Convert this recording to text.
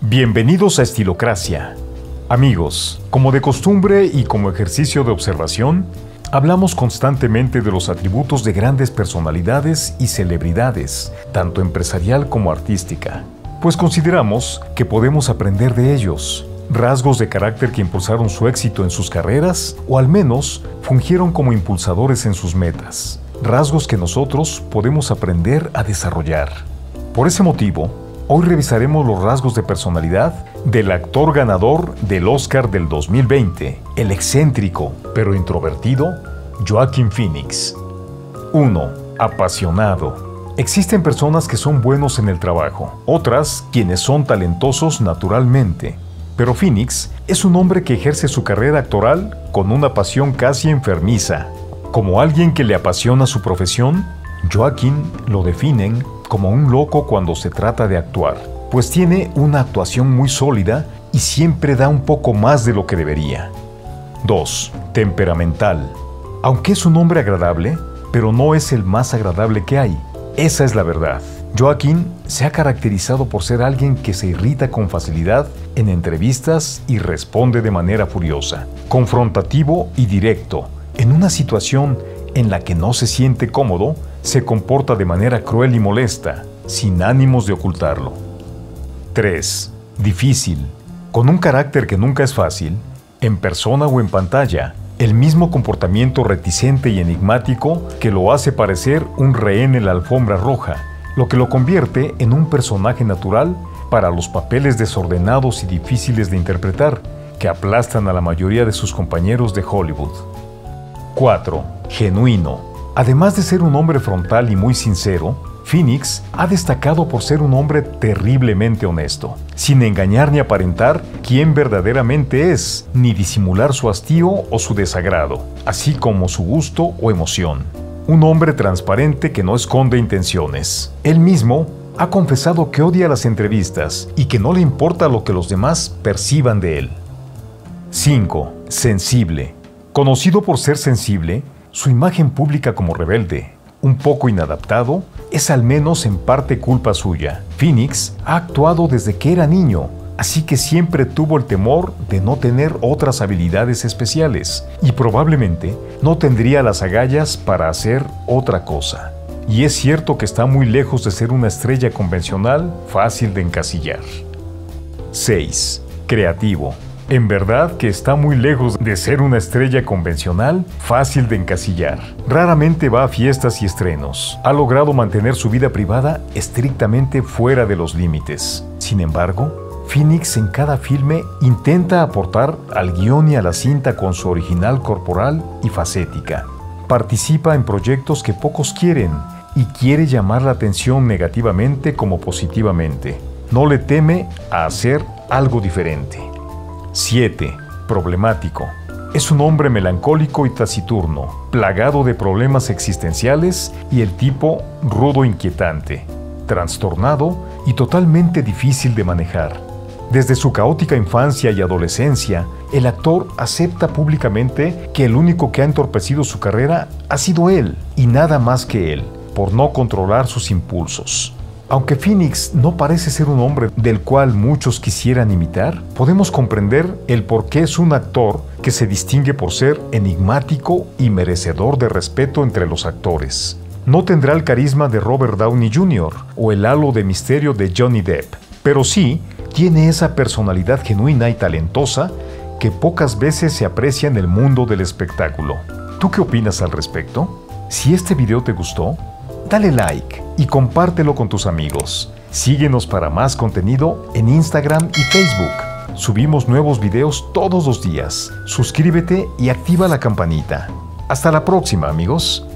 Bienvenidos a Estilocracia. Amigos, como de costumbre y como ejercicio de observación, hablamos constantemente de los atributos de grandes personalidades y celebridades, tanto empresarial como artística, pues consideramos que podemos aprender de ellos, rasgos de carácter que impulsaron su éxito en sus carreras o al menos fungieron como impulsadores en sus metas, rasgos que nosotros podemos aprender a desarrollar. Por ese motivo, Hoy revisaremos los rasgos de personalidad del actor ganador del Oscar del 2020, el excéntrico pero introvertido Joaquin Phoenix. 1. Apasionado. Existen personas que son buenos en el trabajo, otras quienes son talentosos naturalmente, pero Phoenix es un hombre que ejerce su carrera actoral con una pasión casi enfermiza. Como alguien que le apasiona su profesión, Joaquin lo definen como un loco cuando se trata de actuar, pues tiene una actuación muy sólida y siempre da un poco más de lo que debería. 2. Temperamental. Aunque es un hombre agradable, pero no es el más agradable que hay. Esa es la verdad. Joaquín se ha caracterizado por ser alguien que se irrita con facilidad en entrevistas y responde de manera furiosa, confrontativo y directo. En una situación en la que no se siente cómodo, se comporta de manera cruel y molesta, sin ánimos de ocultarlo. 3. Difícil. Con un carácter que nunca es fácil, en persona o en pantalla, el mismo comportamiento reticente y enigmático que lo hace parecer un rehén en la alfombra roja, lo que lo convierte en un personaje natural para los papeles desordenados y difíciles de interpretar, que aplastan a la mayoría de sus compañeros de Hollywood. 4. Genuino. Además de ser un hombre frontal y muy sincero, Phoenix ha destacado por ser un hombre terriblemente honesto, sin engañar ni aparentar quién verdaderamente es, ni disimular su hastío o su desagrado, así como su gusto o emoción. Un hombre transparente que no esconde intenciones. Él mismo ha confesado que odia las entrevistas y que no le importa lo que los demás perciban de él. 5. Sensible. Conocido por ser sensible, su imagen pública como rebelde, un poco inadaptado, es al menos en parte culpa suya. Phoenix ha actuado desde que era niño, así que siempre tuvo el temor de no tener otras habilidades especiales y probablemente no tendría las agallas para hacer otra cosa. Y es cierto que está muy lejos de ser una estrella convencional fácil de encasillar. 6. Creativo. En verdad que está muy lejos de ser una estrella convencional fácil de encasillar. Raramente va a fiestas y estrenos. Ha logrado mantener su vida privada estrictamente fuera de los límites. Sin embargo, Phoenix en cada filme intenta aportar al guion y a la cinta con su original corporal y facética. Participa en proyectos que pocos quieren y quiere llamar la atención negativamente como positivamente. No le teme a hacer algo diferente. 7. Problemático. Es un hombre melancólico y taciturno, plagado de problemas existenciales y el tipo rudo inquietante, trastornado y totalmente difícil de manejar. Desde su caótica infancia y adolescencia, el actor acepta públicamente que el único que ha entorpecido su carrera ha sido él y nada más que él, por no controlar sus impulsos. Aunque Phoenix no parece ser un hombre del cual muchos quisieran imitar, podemos comprender el por qué es un actor que se distingue por ser enigmático y merecedor de respeto entre los actores. No tendrá el carisma de Robert Downey Jr. o el halo de misterio de Johnny Depp, pero sí tiene esa personalidad genuina y talentosa que pocas veces se aprecia en el mundo del espectáculo. ¿Tú qué opinas al respecto? Si este video te gustó, dale like y compártelo con tus amigos. Síguenos para más contenido en Instagram y Facebook. Subimos nuevos videos todos los días. Suscríbete y activa la campanita. Hasta la próxima amigos.